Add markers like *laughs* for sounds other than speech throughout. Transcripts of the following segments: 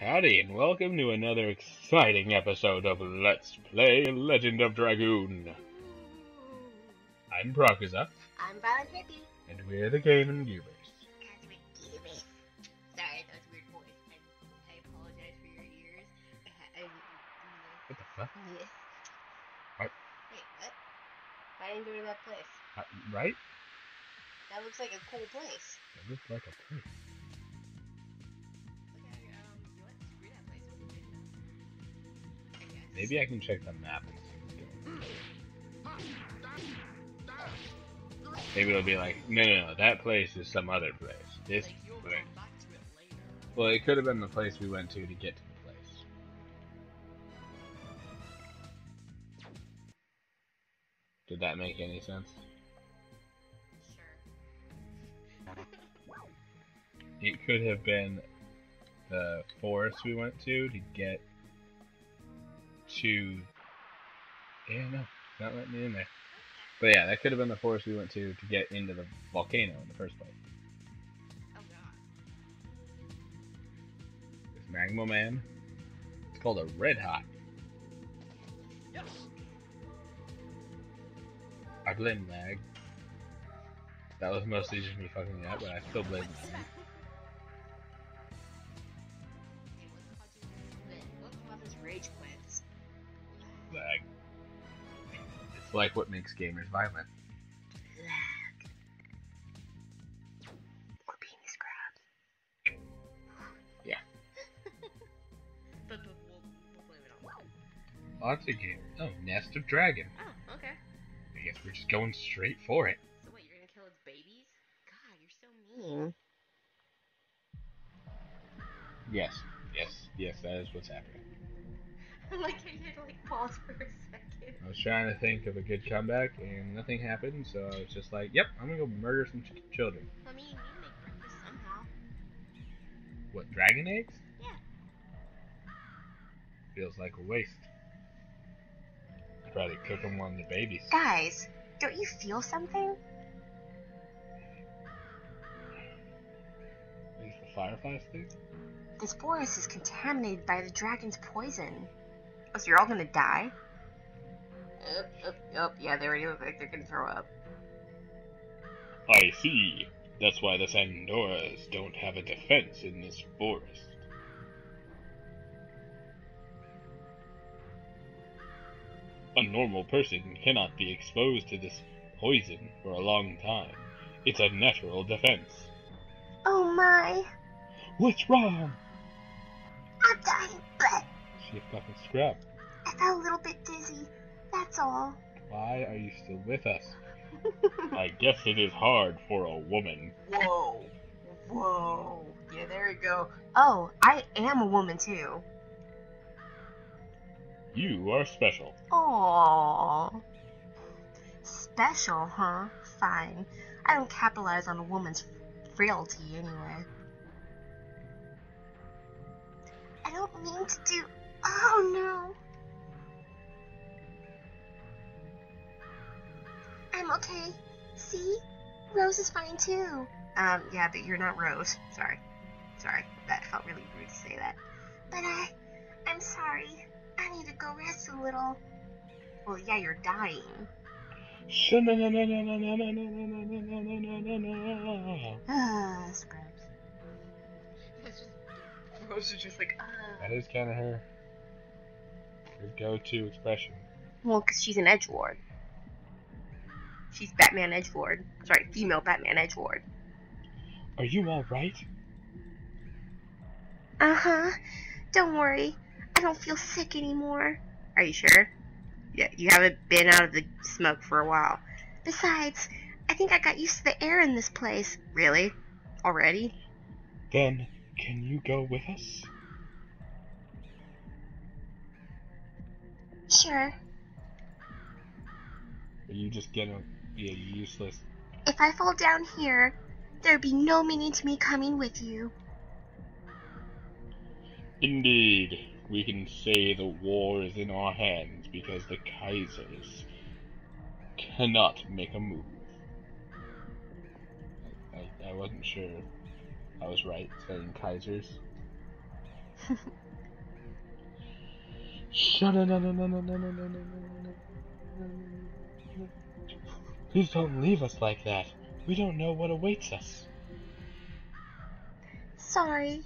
Howdy, and welcome to another exciting episode of Let's Play Legend of Dragoon. I'm Prakuza, I'm Violent Hippie. and we're the Gaming Goobers. Guys, we're gamers. Sorry, that was a weird voice. I, I apologize for your ears. I, *laughs* I, What the fuck? *laughs* yeah. What? Wait, what? Why didn't go to that place? Uh, right? That looks like a cool place. That looks like a place. Maybe I can check the map and see what's going on. Maybe it'll be like, no, no, no, that place is some other place. This place. come back to it later. Well, it could have been the place we went to to get to the place. Did that make any sense? Sure. *laughs* It could have been the forest we went to to get to. Yeah, no, it's not letting me in there. But yeah, that could have been the forest we went to to get into the volcano in the first place. Oh god. This Magma Man. It's called a Red Hot. Yes. I blame Mag. That was mostly just me fucking up, but I still blame Mag. Like what makes gamers violent. Lag. Or penis grab. Yeah. *laughs* but, but we'll, we'll blame it on Lots of gamers. Oh, Nest of Dragon. Oh, okay. I guess we're just going straight for it. So what, you're gonna kill its babies? God, you're so mean. Yes, yes, yes, that is what's happening. *laughs* like I did like pause for a second. I was trying to think of a good comeback, and nothing happened, so I was just like, yep, I'm gonna go murder some ch- children. I mean, you need to make breakfast somehow. What, dragon eggs? Yeah. Feels like a waste. I'd rather cook them on the babies. Guys, don't you feel something? Is the fireflies thing? This forest is contaminated by the dragon's poison. Oh, so you're all gonna die? Yep, yep, yep. Yeah, they already look like they're gonna throw up. I see. That's why the Sandoras don't have a defense in this forest. A normal person cannot be exposed to this poison for a long time. It's a natural defense. Oh my! What's wrong? I'm dying, but She a fucking scrub. I felt a little bit dizzy. That's all. Why are you still with us? *laughs* I guess it is hard for a woman. Whoa. Whoa. Yeah, there you go. Oh, I am a woman too. You are special. Aww. Special, huh? Fine. I don't capitalize on a woman's frailty anyway. I don't mean to do. Oh no. I'm okay. See? Rose is fine too. Um, yeah, but you're not Rose. Sorry. Sorry. That felt really rude to say that. But I. I'm sorry. I need to go rest a little. Well, yeah, you're dying. Ah, scrubs. Rose is just like, ah. That is kind of her, her go-to expression. Well, because she's an edgelord. She's Batman edgelord. Sorry, female Batman edgelord. Are you all right? Uh huh. Don't worry. I don't feel sick anymore. Are you sure? Yeah, you haven't been out of the smoke for a while. Besides, I think I got used to the air in this place. Really? Already? Then, can you go with us? Sure. Are you just gonna be a useless? If I fall down here, there'd be no meaning to me coming with you. Indeed, we can say the war is in our hands because the Kaisers cannot make a move. I, I, I wasn't sure I was right saying Kaisers. *laughs* Shut no no no no no no no no no no Please don't leave us like that. We don't know what awaits us. Sorry.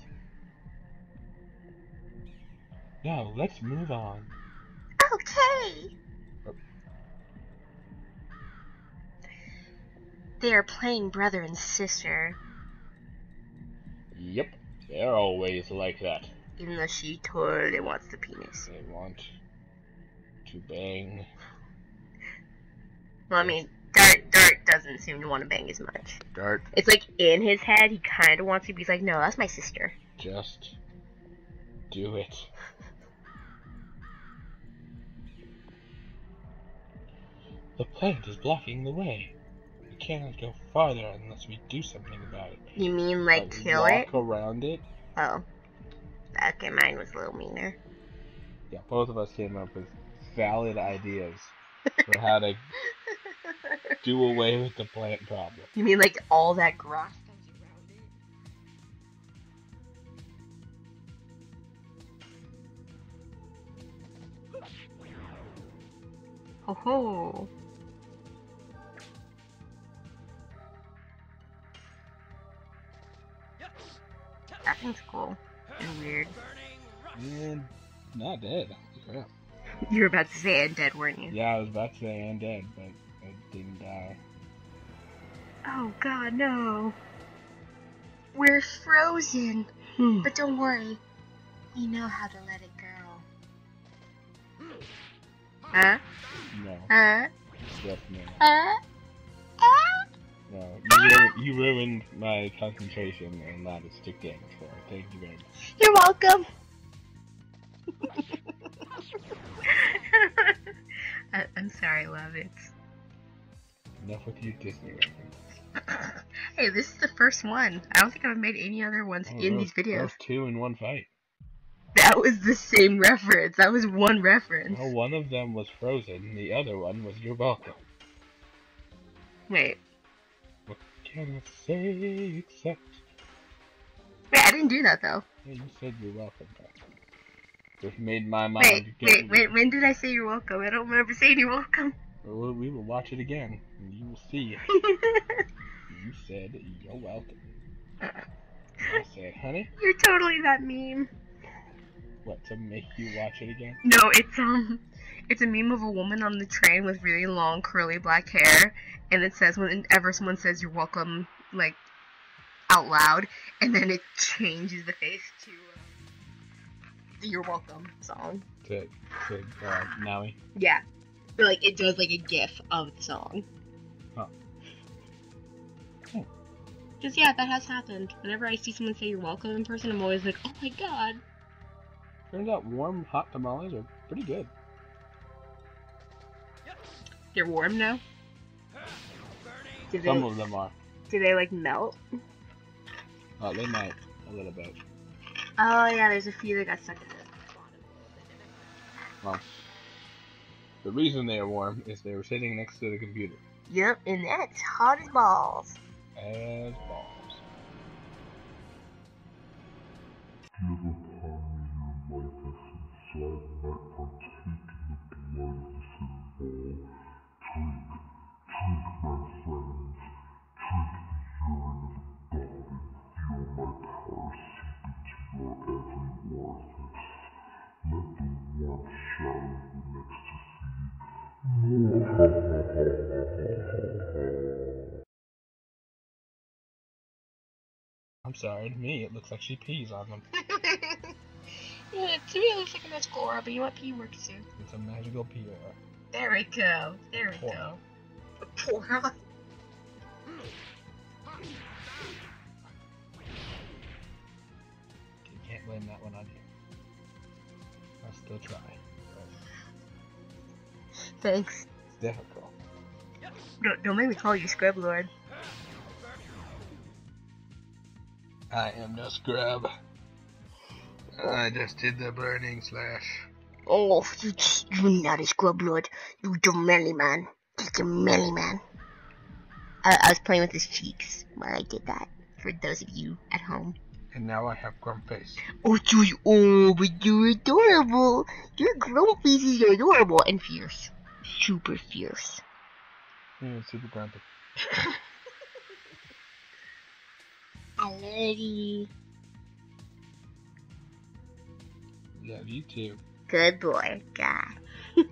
Now, let's move on. Okay. They are playing brother and sister. Yep, they're always like that. Even though she totally wants the penis. They want to bang. Well, I mean, Dart, Dart doesn't seem to want to bang as much. Dart, It's like in his head, he kind of wants to, but he's like, no, that's my sister. just do it. The plant is blocking the way. We cannot go farther unless we do something about it. You mean like kill walk it? around it. Oh. Okay, mine was a little meaner. Yeah, both of us came up with valid ideas for how to *laughs* do away with the plant problem. you mean like all that grass comes around it? Ho ho. That thing's cool and weird. And not dead. Crap. You were about to say undead, weren't you? Yeah, I was about to say undead, but I didn't die. Oh god, no. We're frozen. Hmm. But don't worry. We know how to let it go. Huh? No, Huh? yes, no. Huh? Huh? No, you, ru- you ruined my concentration and allowed us to damage for it. Thank you very much. You're welcome. *laughs* I- I'm sorry, love. It's Enough with your Disney reference. *coughs* hey, this is the first one. I don't think I've made any other ones Oh, in those- these videos. those two in one fight. That was the same reference. That was one reference. Well, one of them was frozen, the other one was you're welcome. Wait, What can I say except wait, I didn't do that though. yeah, you said you're welcome. Just made my mind Wait, wait, wait. When did I say you're welcome? I don't remember saying you're welcome. Well, we will watch it again, and you will see. *laughs* You said you're welcome. I said, honey, You're totally that meme. what to make you watch it again? No, it's um, it's a meme of a woman on the train with really long curly black hair, and it says whenever someone says you're welcome, like out loud, and then it changes the face to um, the "You're Welcome" song. To to uh, Maui. Yeah, but like it does like a GIF of the song. Huh. Hmm. Cause yeah, that has happened. Whenever I see someone say "You're welcome" in person, I'm always like, "Oh my god." Turns out warm hot tamales are pretty good. They're warm now. Do they, Some of them are. do they like melt? Uh, they might a little bit. Oh yeah, there's a few that got stuck in the bottom. The reason they are warm is they were sitting next to the computer Yep, and that's hot as balls. as balls. Warmth shower your ecstasy. I'm sorry, to me it looks like she pees on them. *laughs* yeah, to me it looks like a magical aura, but you know what? Pee works too. It's a magical pee aura. There we go. There we Pour. go. Pour. *laughs* Oh. You can't blame that one on you. I'll still try. It's difficult. Don't, don't make me call you Scrub Lord. I am no scrub. I just did the burning slash. Oh, you, you're not a Scrub Lord. You the melly man. A melly man. I, I was playing with his cheeks while I did that. For those of you at home. and now I have grump face. Oh, Julie, oh, but you're adorable. Your grump face is adorable and fierce. Super fierce. Yeah, super grumpy. *laughs* I love you. Yeah, you too. Good boy, guy. *laughs*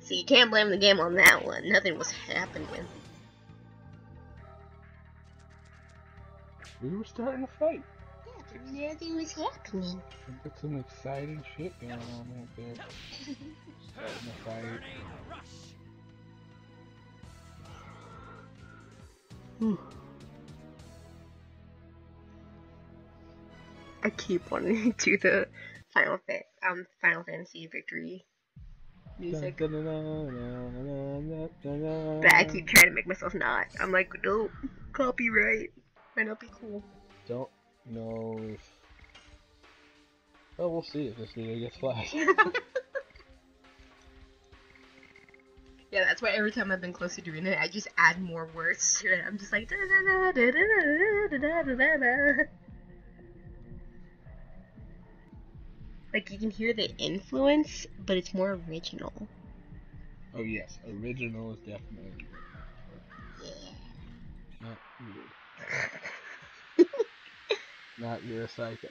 See, you can't blame the game on that one. Nothing was happening. We were starting to fight. Nothing was happening. We got some exciting shit going on right there. *laughs* Starting to fight. I keep wanting to do the Final Fa- um Final Fantasy victory music, but I keep trying to make myself not. I'm like, no, copyright might not be cool. Don't no. Well, we'll see if this video gets flagged. yeah, that's why every time I've been close to doing it, I just add more words to it. I'm just like... Like, you can hear the influence, but it's more original. Oh, yes. Original is definitely... Yeah. Not weird not you're a psycho.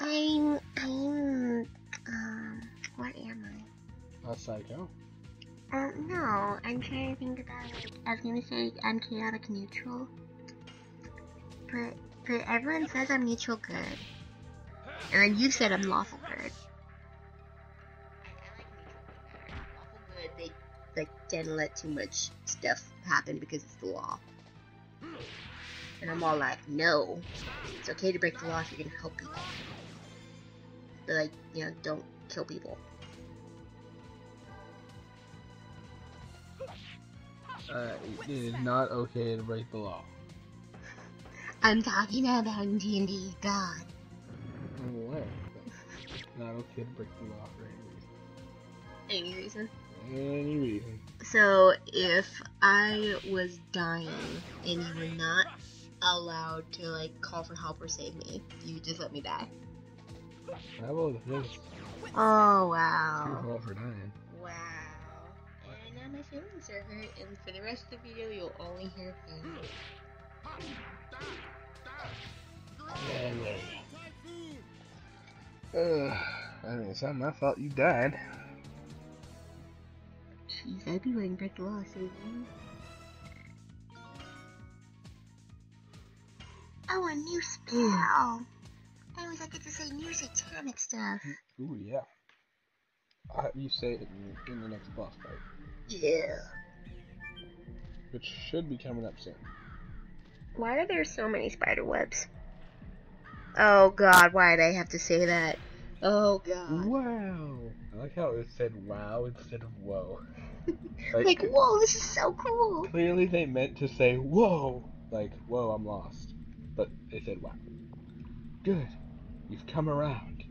I'm I'm um what am I? A psycho. Um no, I'm trying to think about it. I was gonna say I'm chaotic neutral. But but everyone says I'm neutral good. And then you said I'm lawful good. Lawful good, they like tend to let too much stuff happen because it's the law. And I'm all like, no. It's okay to break the law if you're gonna help people. But like, you know, don't kill people. Uh, it is not okay to break the law. *laughs* I'm talking about D&D God. But Not okay to break the law for any Any reason? reason. Any reason. So if I was dying and you were not allowed to like call for help or save me, you just let me die. How about this? Oh wow. fault for dying. Wow. And now my feelings are hurt and for the rest of the video you'll only hear pain. *sighs* Uh, I mean, it's not my fault you died. Jeez, I'd be letting break the law to Oh, a new spell. I get to say new satanic stuff. Ooh, yeah. Uh, you say it in, in the next boss fight, Yeah. which should be coming up soon. Why are there so many spider webs? Oh god, why did I have to say that? Oh god. Wow! I like how it said wow instead of whoa. *laughs* Like, whoa, this is so cool. Clearly they meant to say whoa, like whoa, I'm lost, but they said wow. Good, you've come around.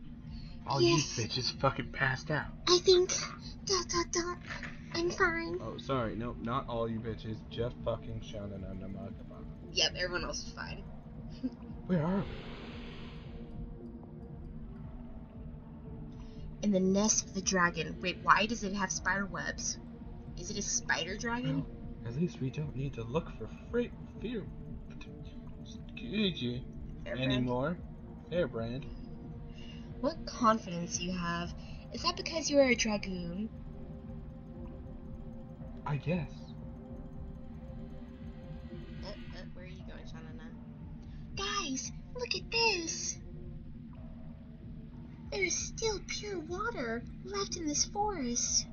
All Yes. you bitches fucking passed out. I think. Dot dot dot. I'm fine. Oh, sorry, no, not all you bitches, just fucking Shannon and Namakaba. Yep, everyone else is fine. *laughs* Where are we? In the nest of the dragon. Wait, why does it have spider webs? Is it a spider dragon? Well, at least we don't need to look for freight fear Gigi Fair anymore. Feyrbrand. What confidence you have. Is that because you are a dragoon? I guess. Uh, uh, where are you going, Shanana? Guys, look at this! There is still pure water left in this forest.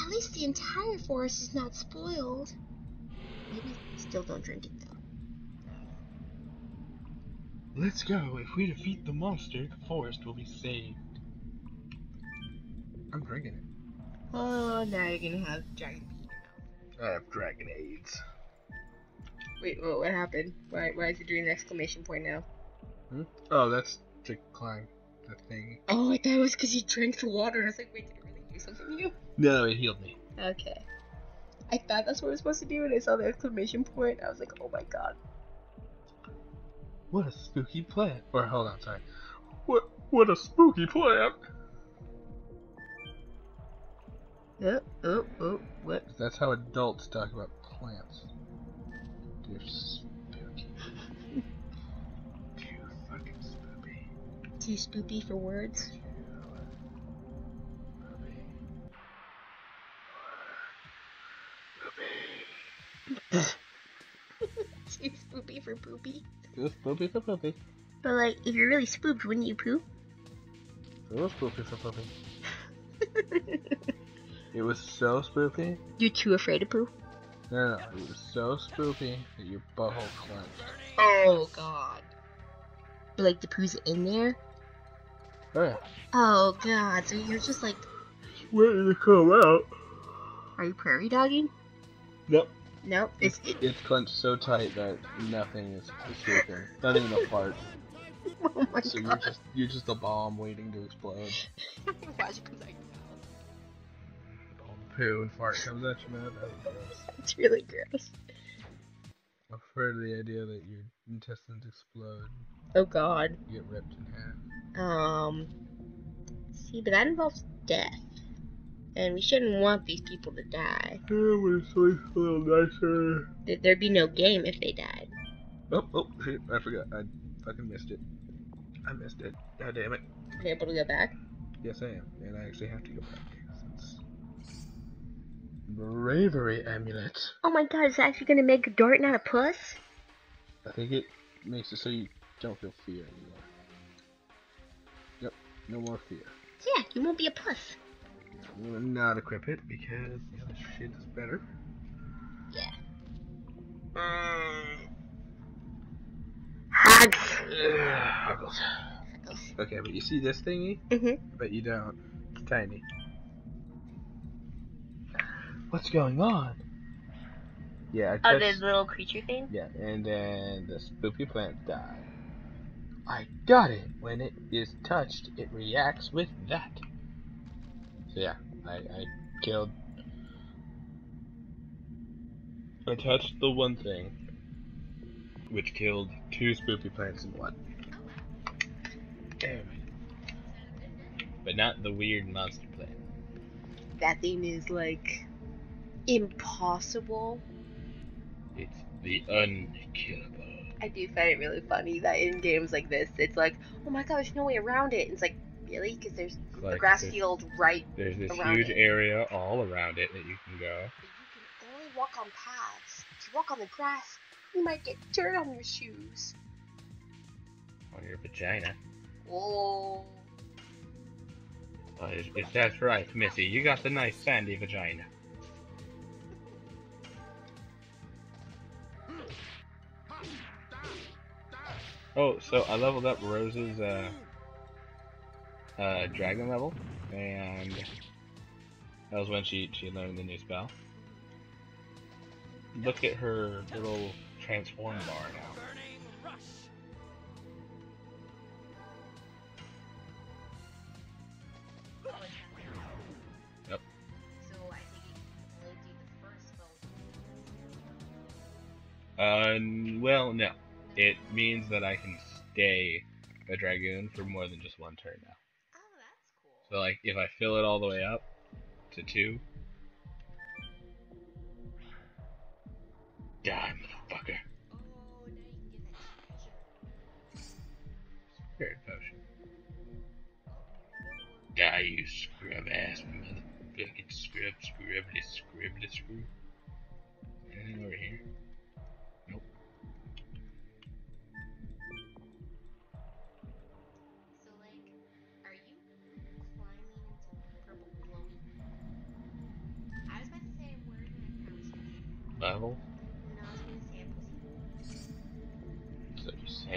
At least the entire forest is not spoiled. Maybe still don't drink it. Let's go. If we defeat the monster, the forest will be saved. I'm drinking it. Oh, now you're gonna have dragon pee. I have dragon AIDS. Wait, what, what happened? Why, why is it doing the exclamation point now? Hmm? Oh, that's to climb the thing. Oh, I thought it was because you drank the water, and I was like, wait, did it really do something to you? No, it healed me. Okay. I thought that's what it was supposed to do, and I saw the exclamation point. I was like, oh my god. What a spooky plant. Or hold on, sorry. What what a spooky plant. Oh, uh, oh, uh, oh, uh, what? That's how adults talk about plants. They're spooky. *laughs* Too fucking spooky. Too spoopy for words? Too spoopy *laughs* for poopy? Too spoopy for poopy. But like, if you're really spooked, wouldn't you poop? Too spoopy for poopy. It was so spooky. You're too afraid to poo? No, no, no. It was so spooky that your butthole clenched. Oh god. But like the poo's in there? Oh, yeah. Oh god, so you're just like, Waiting to come out. are you prairie dogging? Nope. Nope. It's, It's, it's clenched so tight that nothing is escaping. Not even a fart. *laughs* oh my So you're just you're just a bomb waiting to explode. Watch it I Bomb poo and fart comes at you, man. Gross. It's really gross. I'm afraid of the idea that your intestines explode, Oh god. you get ripped in half. Um. See, but that involves death. And we shouldn't want these people to die. Yeah, but it's always a little nicer. There'd be no game if they died. Oh, oh, shit, I forgot. I fucking missed it. I missed it. God damn it. Are you able to go back? Yes, I am. And I actually have to go back. Since... Bravery amulet. Oh my god, is it actually gonna make a dart not a puss? I think it makes it so you don't feel fear anymore. Yep, no more fear. Yeah, you won't be a puss. I'm gonna not equip it because the other shit is better. Yeah. Mm. Hugs. Huggles. Okay, but you see this thingy? Mm-hmm. But you don't. It's tiny. What's going on? Yeah, I Oh, this little creature thing? Yeah, and then the spoopy plant died. I got it! When it is touched, it reacts with that. So yeah, I, I killed... I touched the one thing, which killed two spoopy plants in one. Damn it. But not the weird monster plant. That thing is like impossible. It's the unkillable. I do find it really funny that in games like this, it's like, oh my god, there's no way around it. And it's like, really? Because there's a Like, grass there's- field right. There's this huge it. area all around it that you can go. But you can only walk on paths. If you walk on the grass, you might get dirt on your shoes. on your vagina. Oh. Uh, if, if that's right, Missy, you got the nice sandy vagina. Oh, so I leveled up Rose's uh, uh, dragon level, and that was when she she learned the new spell. Look at her little transform bar now. Yep. Uh, well, no. It means that I can stay a dragoon for more than just one turn now. So, like, if I fill it all the way up to two, die, motherfucker. Spirit potion. Die, you scrub ass motherfucking scrub, scrubbly, scribbly, screw. Anything over here?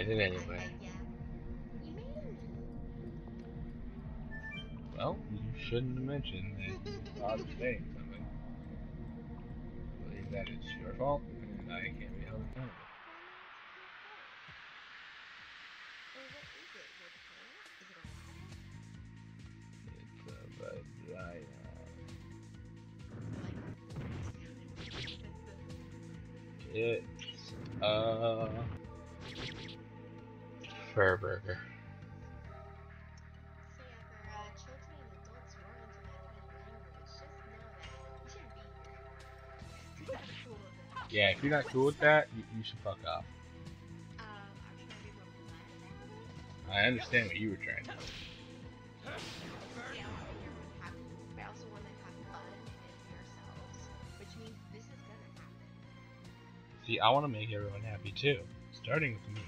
Said it anyway. Well, you shouldn't have mentioned that was saying something. I believe that it's your fault, and I can't be held accountable. Yeah, if you're not cool with that, you, you should fuck off. Um, are we trying to be more polite about it? I understand what you were trying to do. Yeah, I want everyone happy, but I also want to have fun and be ourselves, which means this is gonna happen. See, I want to make everyone happy too, starting with me.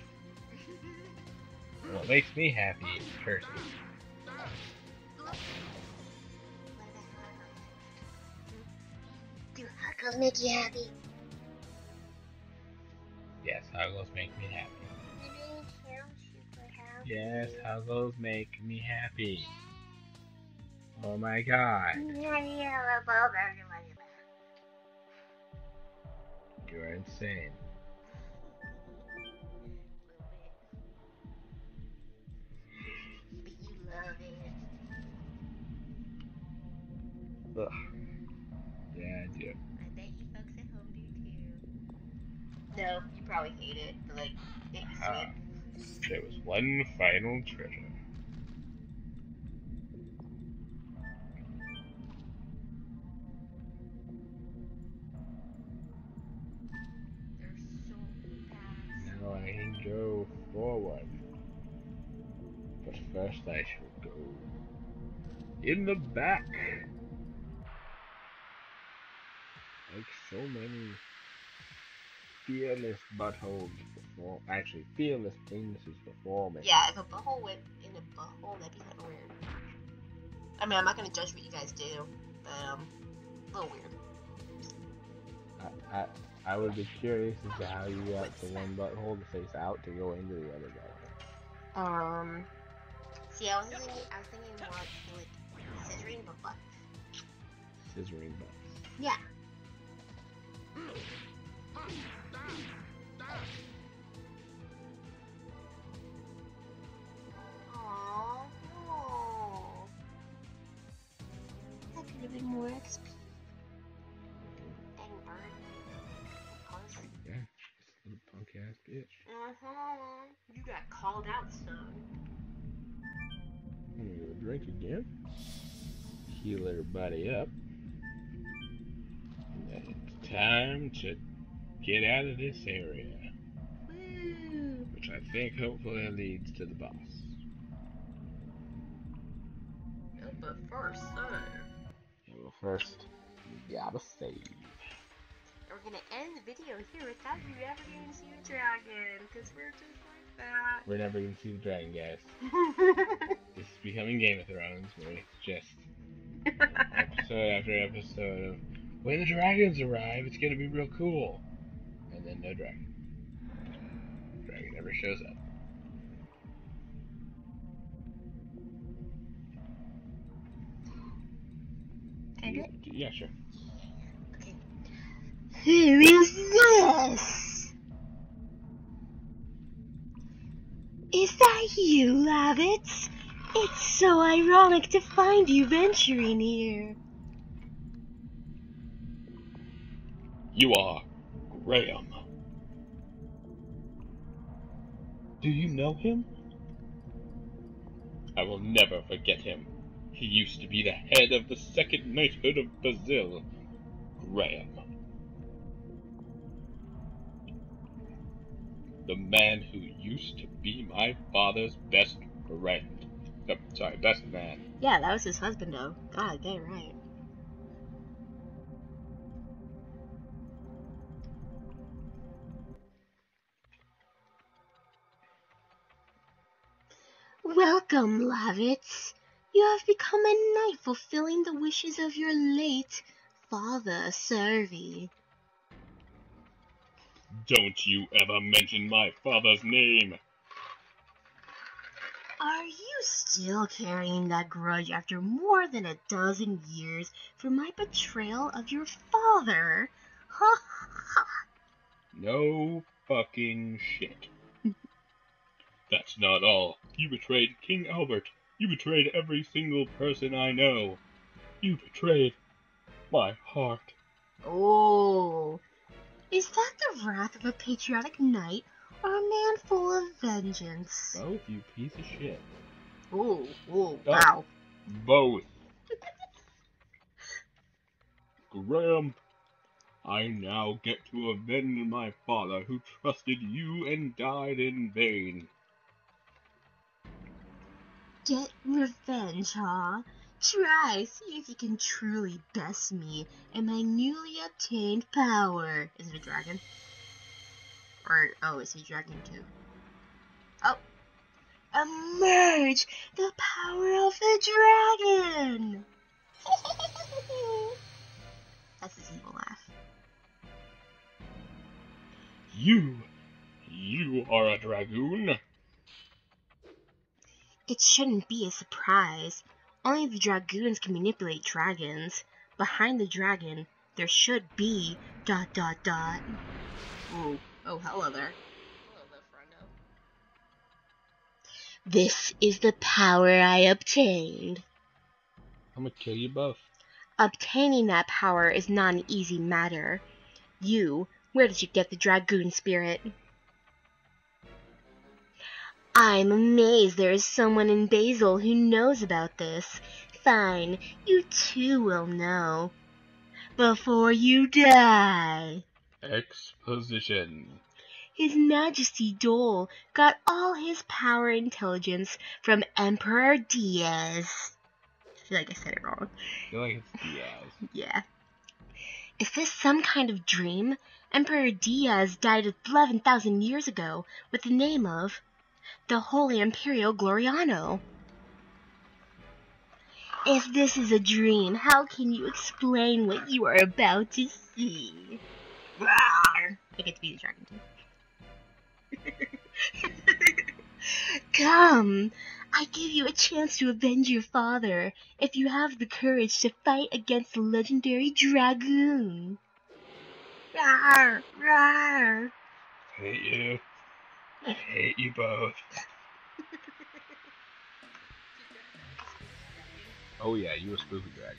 What makes me happy is cursing. Do huggles make you happy? Yes, huggles make me happy. Maybe him super happy. Yes, huggles make me happy. Oh my god. Yeah, yeah, I love everybody. You are insane. But you love it. Ugh. Yeah, I do. I bet you folks at home do too. No, you probably hate it, but like, Ah, there was one final treasure. They're so. Now I can go forward. But first I shall go in the back. Like so many fearless buttholes before actually fearless penises me. Yeah, if a butthole went in a butthole, that'd be kind of weird. I mean, I'm not gonna judge what you guys do, but um, a little weird. I, I I would be curious as to how you got the one butthole to face out to go into the other butthole. Um, see, I was thinking, I was thinking more like scissoring, but butt. Scissoring butts. Yeah. Aww, no. That could have been more XP. Dang bird. Yeah, little punk ass bitch. Uh-huh. You got called out, son. I'm gonna go drink again. Heal everybody up. It's time to get out of this area. Woo! Which I think hopefully it leads to the boss. Oh, but first, son. Yeah, well, first, you gotta save. We're gonna end the video here without you ever getting to see the dragon, because we're just like that. We're never gonna see the dragon, guys. *laughs* This is becoming Game of Thrones, where it's just *laughs* episode after episode of when the dragons arrive, it's gonna be real cool. And then no dragon. Shows up. Can I do it? Yeah, sure. Okay. Who is this? Is that you, Lavitz? It's so ironic to find you venturing here. You are Greham. Do you know him? I will never forget him. He used to be the head of the second knighthood of Basil. Greham. The man who used to be my father's best friend. Uh, sorry, best man. Yeah, that was his husband, though. God, get it right. Welcome, Lavitz. You have become a knight fulfilling the wishes of your late father, Servi. Don't you ever mention my father's name. Are you still carrying that grudge after more than a dozen years for my betrayal of your father? Ha *laughs* ha! No fucking shit. That's not all. You betrayed King Albert. You betrayed every single person I know. You betrayed my heart. Oh, is that the wrath of a patriotic knight, or a man full of vengeance? Both, you piece of shit. Ooh, Oh. wow. Both. Greham, I now get to avenge my father who trusted you and died in vain. Get revenge, huh? Try, see if you can truly best me and my newly obtained power. Is it a dragon? Or, oh, it's a dragon too. Oh! Emerge! The power of the dragon! *laughs* That's his evil laugh. You, you are a dragoon. It shouldn't be a surprise. Only the dragoons can manipulate dragons. Behind the dragon, there should be dot dot dot. Oh, oh, hello there. Hello there, friendo. This is the power I obtained. I'm gonna kill you both. Obtaining that power is not an easy matter. You, where did you get the dragoon spirit? I'm amazed there is someone in Basil who knows about this. Fine, you too will know. Before you die. Exposition. His Majesty Doel got all his power and intelligence from Emperor Diaz. I feel like I said it wrong. I feel like it's Diaz. Yeah. Is this some kind of dream? Emperor Diaz died 11,000 years ago with the name of the Holy Imperial Gloriano. If this is a dream, how can you explain what you are about to see? Ah, rawr. I get to be the dragon too. *laughs* Come, I give you a chance to avenge your father if you have the courage to fight against the legendary dragoon. Rawr, rawr. Hate you. I hate you both. Oh yeah, you a spooky dragon.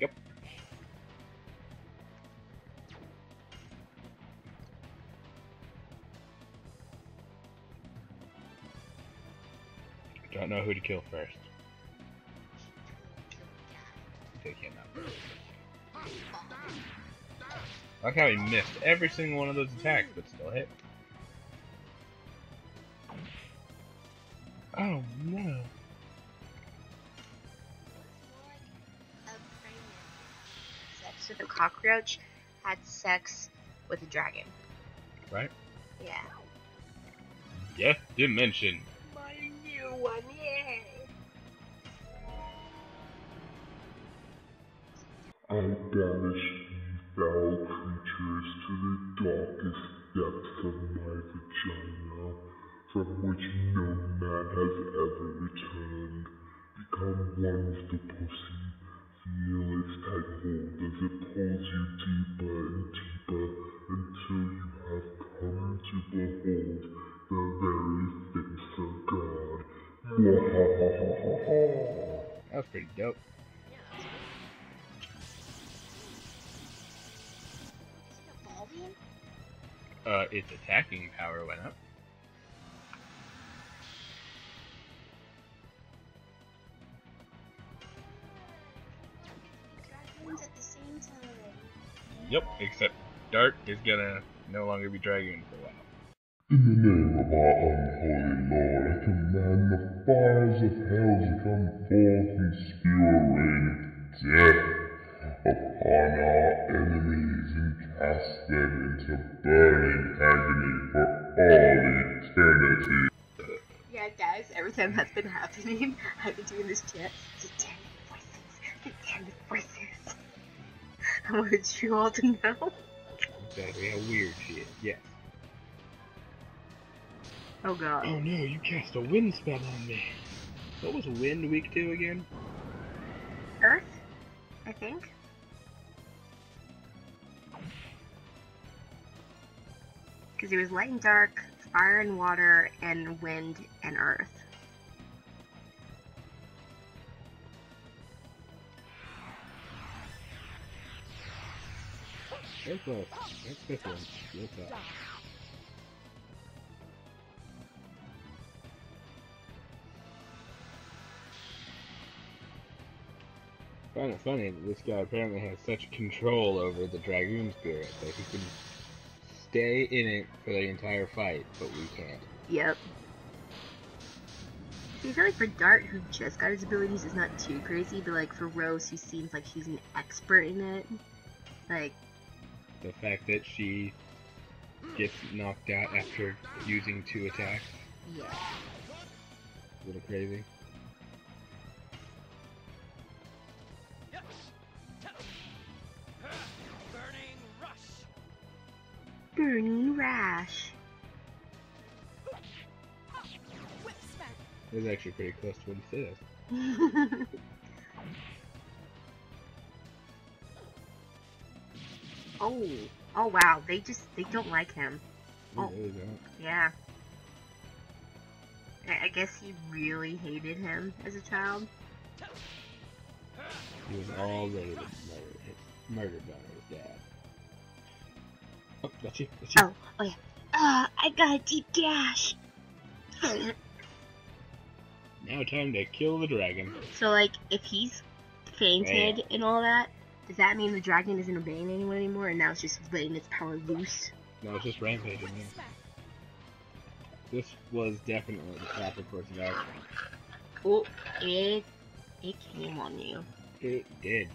Yep. Don't know who to kill first. Take him out. I like how he missed every single one of those attacks, but still hit. Oh no. Sex with a cockroach had sex with a dragon. Right? Yeah. Death Dimension. My new one, yay! I banish from which no man has ever returned. Become one with the pussy. Feel its tight hold as it pulls you deeper and deeper until you have come to behold the very face of God. Mwahahaha. That was pretty dope. Is it evolving? Uh, its attacking power went up. Yep, except Dart is gonna no longer be Dragoon for a while. In the name of our unholy Lord, I command the fires of hell to come forth and spew a rain of death upon our enemies and cast them into burning agony for all eternity. Yeah, guys, every time that's been happening, *laughs* I've been doing this chant. *laughs* I wanted you all to know. Exactly, how weird she is. Yes. Oh god. Oh no, you cast a wind spell on me. What was Wind Week 2 again? Earth, I think. Because it was light and dark, fire and water, and wind and earth. So close. This one. Find it funny that this guy apparently has such control over the Dragoon Spirit that he can stay in it for the entire fight, but we can't. Yep. I feel like for Dart, who just got his abilities, is not too crazy, but like for Rose, who seems like she's an expert in it, like, The fact that she gets knocked out after using two attacks, yeah. a little crazy. Burning rush. Burning Rash. Whip smack. It was actually pretty close to what he said. *laughs* oh, oh wow, they just, they don't like him. We Oh. really don't. Yeah. I, I guess he really hated him as a child. He was all ready to murder his murdered by his dad. Oh, that's you. That's you. Oh, oh yeah. Ah, I got a deep gash. Now time to kill the dragon. so, like, if he's fainted and all that, does that mean the dragon isn't obeying anyone anymore and now it's just letting its power loose? No, it's just rampaging. Yeah. This was definitely the proper course of action. Oh, it, it came on you. It did.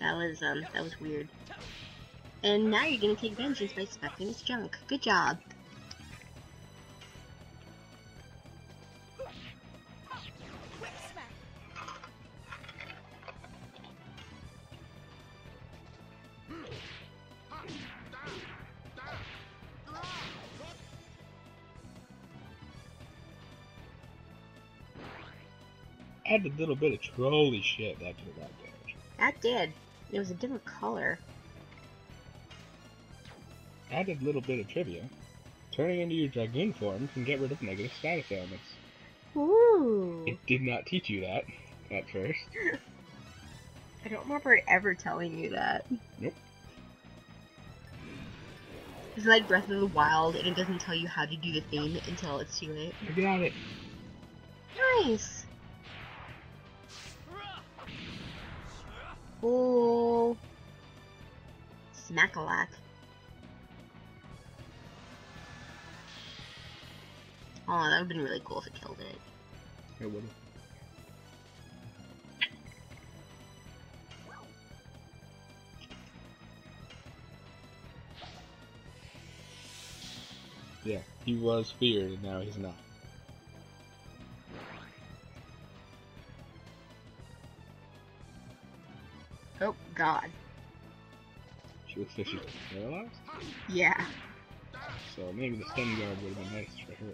That was, um, that was weird. And now you're gonna take vengeance by suspecting its junk. Good job. Added a little bit of trolly shit that did a lot of damage. That did. It was a different color. Added a little bit of trivia. Turning into your dragoon form can get rid of negative status ailments. Ooh. It did not teach you that at first. *laughs* I don't remember it ever telling you that. Nope. It's like Breath of the Wild, and it doesn't tell you how to do the thing until it's too late. I got it. Nice. Oh. Smack-a-lack. Oh, that would've been really cool if it killed it. It would Yeah, he was feared and now he's not. Oh, God. She looks like she's paralyzed, Yeah. so maybe the stun guard would have been nice for her.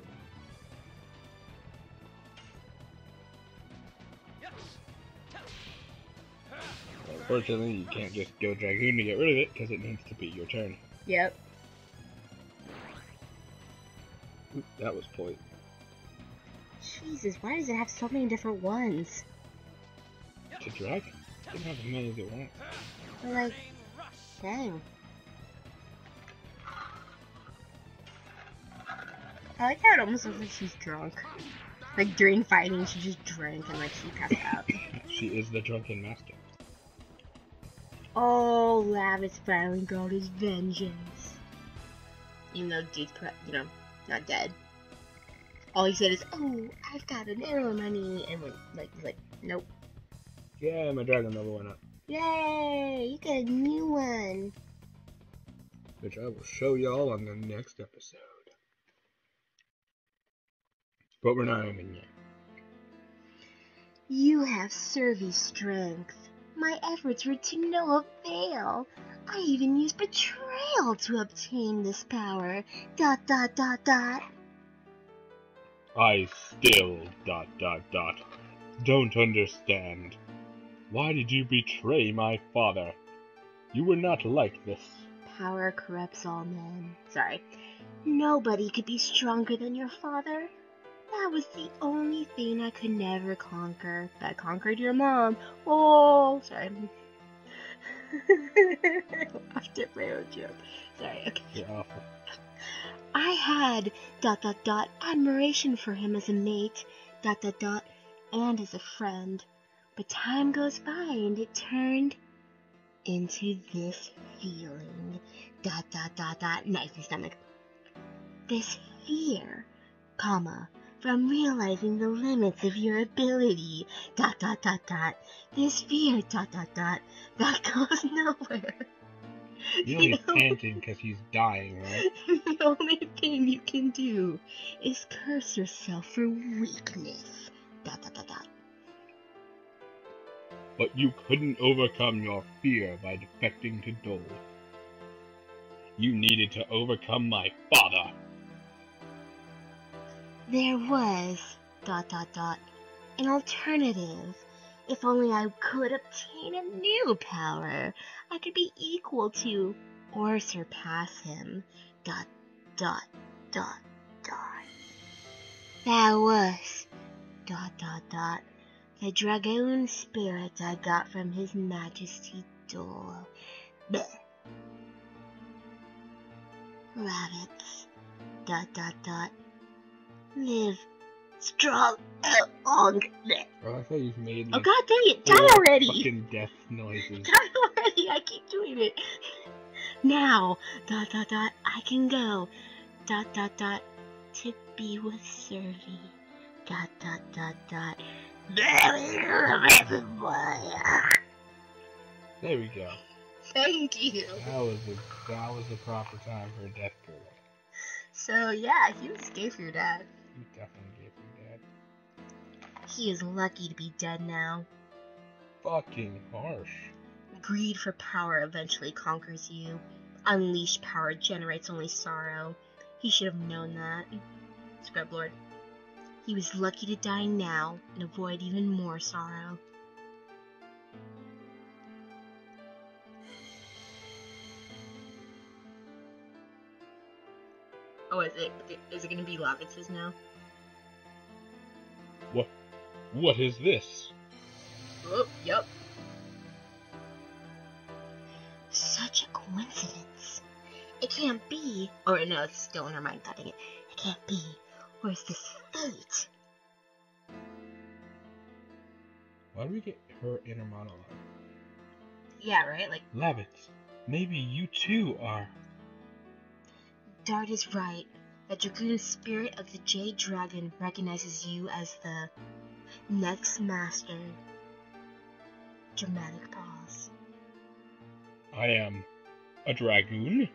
Unfortunately, you can't just go Dragoon to get rid of it because it needs to be your turn. Yep. Oop, that was poison. Jesus, why does it have so many different ones? It's a dragon. Can have as many as it wants. They're like, dang. I like how it almost looks like she's drunk. Like during fighting, she just drank and like she passed out. *laughs* She is the drunken master. oh, Lavitz finally got his vengeance. Even though dude's, you know, not dead. All he said is, "Oh, I've got an arrow in my knee," and went like, like, "Nope." Yeah, my dragon level went up. Yay! You got a new one. Which I will show y'all on the next episode. But we're not aiming yet. You have Servi strength. My efforts were to no avail. I even used betrayal to obtain this power. Dot dot dot dot. I still dot dot dot don't understand. Why did you betray my father? You were not like this. Power corrupts all men. Sorry. Nobody could be stronger than your father. That was the only thing I could never conquer. But I conquered your mom. Oh, sorry. *laughs* I laughed at my own joke. Sorry, okay. You're awful. I had dot dot dot admiration for him as a mate, dot dot dot, and as a friend. But time goes by and it turned into this feeling. Dot dot dot dot knife in stomach. This fear, comma, from realizing the limits of your ability. Dot dot dot dot. This fear, dot dot dot, that *laughs* goes nowhere. Know he's panting because he's dying, right? *laughs* the only thing you can do is curse yourself for weakness. Dot dot dot dot. But you couldn't overcome your fear by defecting to Doel. You needed to overcome my father. There was dot dot dot an alternative. If only I could obtain a new power, I could be equal to or surpass him. Dot dot dot dot. That was dot dot dot the dragoon spirit I got from His Majesty Doel. Bleh. Rabbits. Dot dot dot. Live strong and long. Bleh. Oh, I thought you made Oh god dang it, four die already! fucking death noises. *laughs* Die already, I keep doing it. Now, dot dot dot, I can go. Dot dot dot, to be with Servi. Dot dot dot dot. There we go. Thank you. That was a that was the proper time for a death girdle. So yeah, he was gay for your dad. You definitely gave your dad. He is lucky to be dead now. Fucking harsh. Greed for power eventually conquers you. Unleashed power generates only sorrow. He should have known that. Scrub Lord. He was lucky to die now and avoid even more sorrow. Oh, is it is it gonna be Lavitz's now? What what is this? Oh, yep. Such a coincidence. It can't be. Or no, it's still in her mind cutting it. It can't be. Or is this fate? Why do we get her inner monologue? Yeah, right? Like, Lavitz, maybe you too are. Dart is right. The Dragoon spirit of the Jade Dragon recognizes you as the next master. Dramatic pause. I am a dragoon.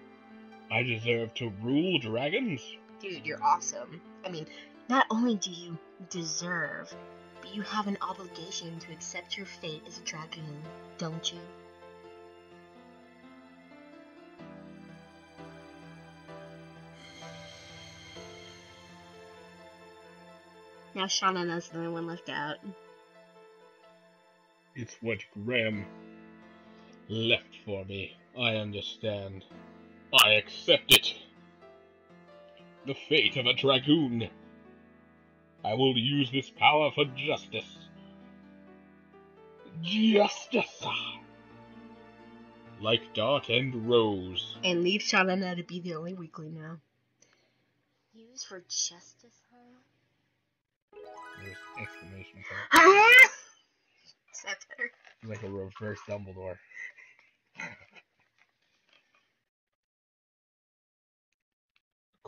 I deserve to rule dragons. Dude, you're awesome. I mean, not only do you deserve, but you have an obligation to accept your fate as a dragoon, don't you? Now Shana the only one left out. It's what Greham left for me. I understand. I accept it. The fate of a dragoon. I will use this power for justice. Justice! Like Dart and Rose. And leave Shana to be the only weekly now. Use for justice, huh? There's exclamation point. Ah! Is that better? Like a reverse Dumbledore.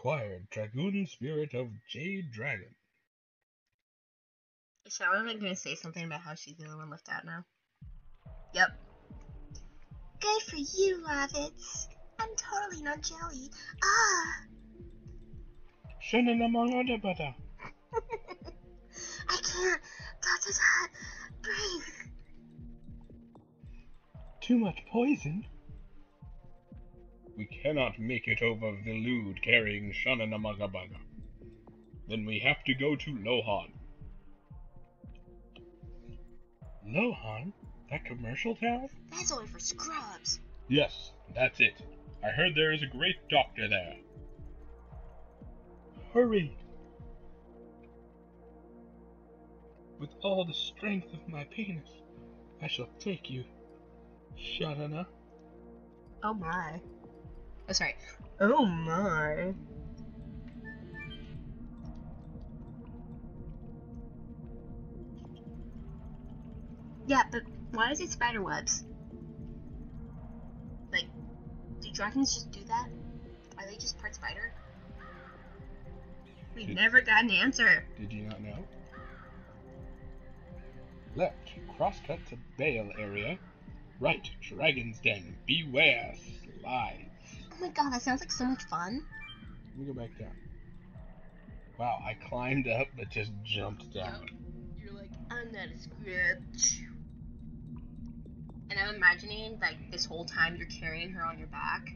Acquired Dragoon Spirit of Jade Dragon. Is Shana gonna say something about how she's the only one left out now? Yep. Good for you, Lavitz. I'm totally not jelly. Ah! Shananamangadabada. *laughs* I can't. Dot dot dot. Breathe. Too much poison? We cannot make it over Villude carrying Shananamagabaga. Then we have to go to Lohan. Lohan? That commercial town? That's only for scrubs. Yes, that's it. I heard there is a great doctor there. Hurry! With all the strength of my penis, I shall take you. Shanana Oh my. Oh, sorry. Oh my. Yeah, but why is it spider webs? Like, do dragons just do that? Are they just part spider? We Did- never got an answer. Did you not know? Left, crosscut to Bale area. Right, Dragon's Den. Beware slides. Oh my god, that sounds like so much fun. Let me go back down. Wow, I climbed up but just jumped down. You're like, I'm not a script. And I'm imagining, like, this whole time you're carrying her on your back.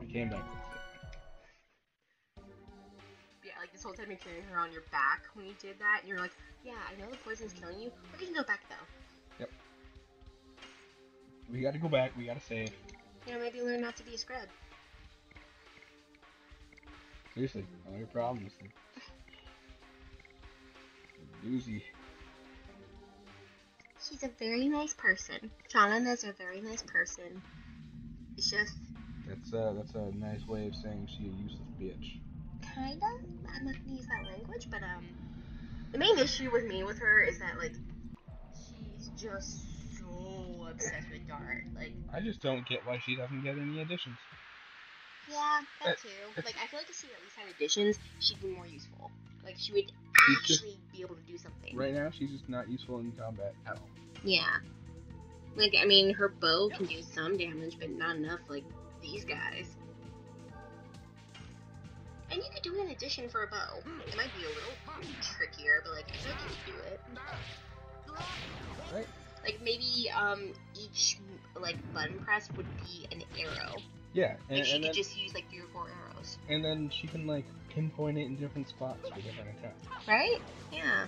I came back Yeah, like this whole time you're carrying her on your back when you did that, and you're like, yeah, I know the poison's killing you. We're gonna go back though. Yep. We gotta go back, we gotta save. You know, maybe learn not to be a scrub. Seriously, all your problems. Doozy. She's a very nice person. Shana is a very nice person. It's just That's uh that's a nice way of saying she a useless bitch. kinda. I'm not gonna use that language, but um, the main issue with me with her is that like she's just so obsessed with Dart. Like, I just don't get why she doesn't get any additions. Yeah, that too. Like, I feel like if she at least had additions, she'd be more useful. Like, she would She's just- actually be able to do something. Right now, she's just not useful in combat at all. Yeah. Like, I mean, her bow can do some damage, but not enough like these guys. And you could do an addition for a bow. It might be a little trickier, but like, I feel like you could do it. Right? Like, maybe um each like button press would be an arrow. Yeah, and, Like, she and could then just use like three or four arrows. and then she can like pinpoint it in different spots for different attacks. Right? Yeah.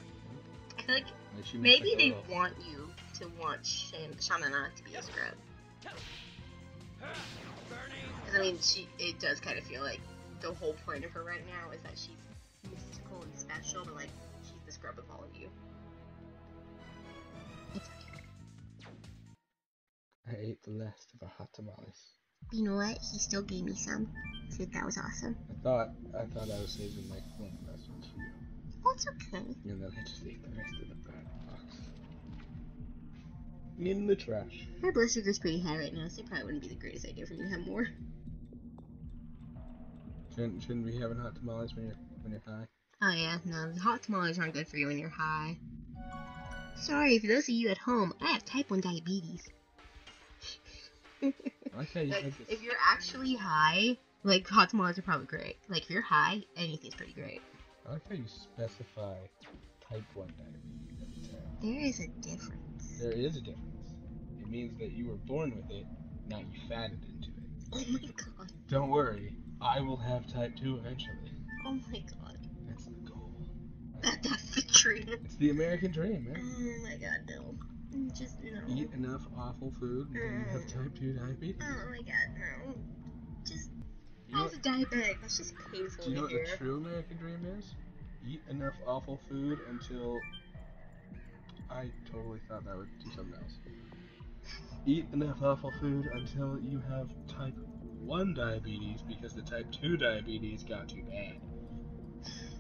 I feel like Like maybe like, they little- want you to want Shan- Shanana to be a scrub. Burning. 'Cause, I mean, she it does kind of feel like the whole point of her right now is that she's mystical and special, but like she's the scrub of all of you. I ate the last of our hot tamales. You know what? He still gave me some. So that was awesome. I thought I thought I was saving like one the ones for you, it's okay. and then I just ate the rest of the bad box. In the trash. My blood sugar's pretty high right now, so it probably wouldn't be the greatest idea for me to have more. Shouldn't, shouldn't be having hot tamales when you're when you're high. Oh yeah, no, hot tamales aren't good for you when you're high. Sorry, for those of you at home, I have type 1 diabetes. *laughs* I like how you Like, said this. if you're actually high, like hot tamales are probably great. Like if you're high, anything's pretty great. I like how you specify type one diabetes every time. There is a difference. There is a difference. It means that you were born with it, not you fatted into it. Oh my god. Don't worry, I will have type 2 eventually. Oh my god. That's the goal. That, that's the dream. It's the American dream, man. Oh my god, no. Just no. Eat enough awful food until you have type 2 diabetes. Oh my god, no. Just You know, as a diabetic, that's just painful do you know what the true American dream is? Eat enough awful food until. I totally thought that would do something else. Eat enough awful food until you have type 1 diabetes because the type 2 diabetes got too bad.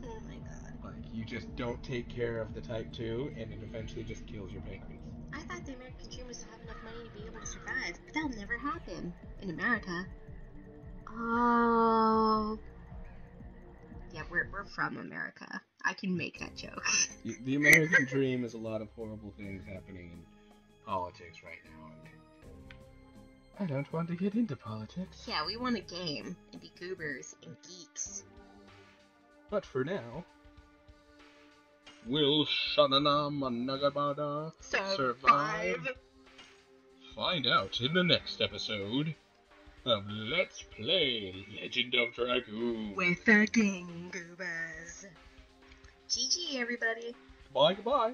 Oh my god. Like, you just don't take care of the type 2 and it eventually just kills your pancreas. I thought the American dream was to have enough money to be able to survive, but that'll never happen in America. Oh. Yeah, we're, we're from America. I can make that joke. *laughs* The American dream is a lot of horrible things happening in politics right now. I don't want to get into politics. yeah, we want a game and be goobers and geeks. But for now, will Shanana Managabada survive? Find out in the next episode of Let's Play Legend of Dragoon. With the King Goobers. GG, everybody. Goodbye, goodbye.